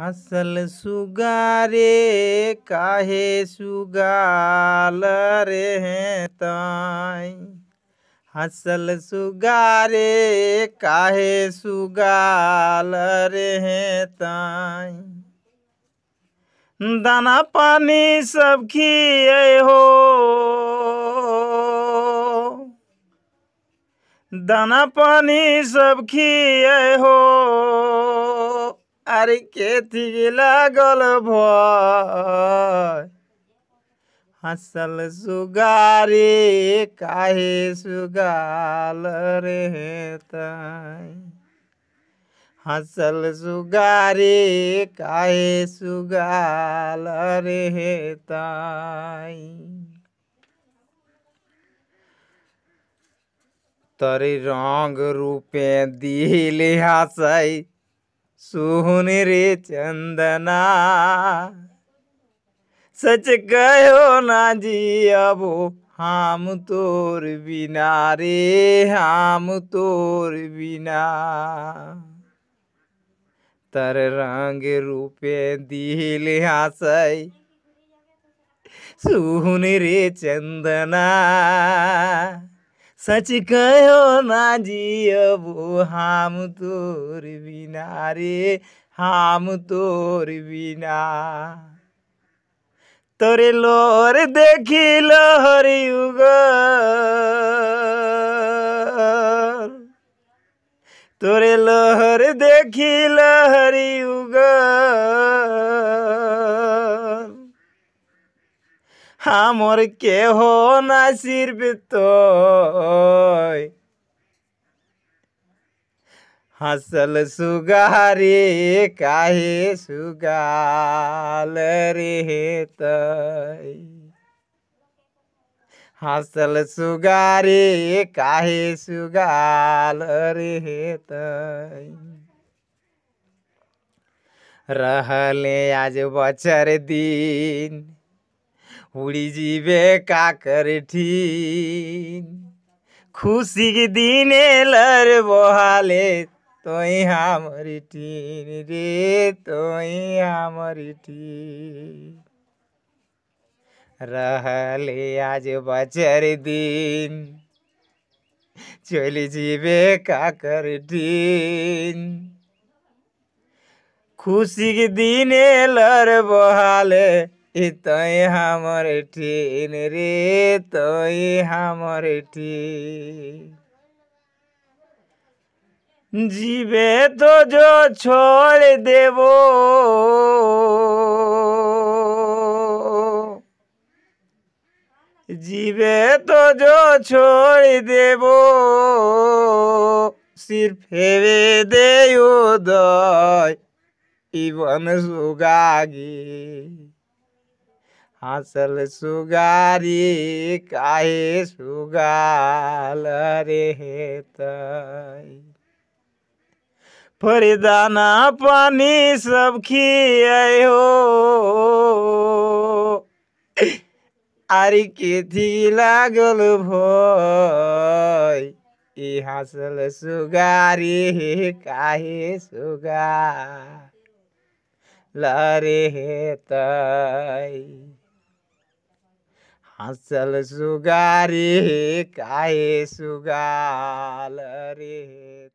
Hustle सुगारे, काहे सुगाल रे हैं ताई? हसल सुगारे, काहे सुगाल रे हैं ताई? दाना पानी सब खिए हो। दाना पानी सब खिए हो। लागल भय हसल सुगारे काहे सुगाल रे ताई हसल सुगारे काहे सुगाल रे तरी रंग रूपे दिल हसई सुन रे चंदना। सच कहो ना जी, अब हम तोर बिना रे, हम तोर बिना। तर रंग रूपे दिल हसई सुन रे चंदना। सच कहो ना जी अब हम तोर बिना रे, हम तोर बिना। तोरे लोर देखी लहर उगल तोरे लहर देखी हमर के हो ना सिर्फ़ तो हसल सुगारे, काहे सुगाल रे तई हसल सुगारे, काहे सुगाल रे तई रहले आज बचर दिन। उड़ी जीवे का कर ठीन खुशी के दिने लर बहाले, तोई हमरी टीन रे, तोई हमरी टीन। रहले आज बचर दिन, चली जीवे का कर दिन खुशी के दिने लर बहाले তই হামর এটি রে তই হামর এটি। জীবে তো যো ছোড় দেব। জীবে তো যো ছোড় দেব। সির ফেরে দেয় দয়, ইবন সুগাগী हासल सुगारी काहे सुगाल रे तई। फरीदाना पानी सब खिए हो। आरी के थी लागल भय ई हासल सुगारी काहे सुगा लरे तई। हसल सुगारी काय सुगाल रे?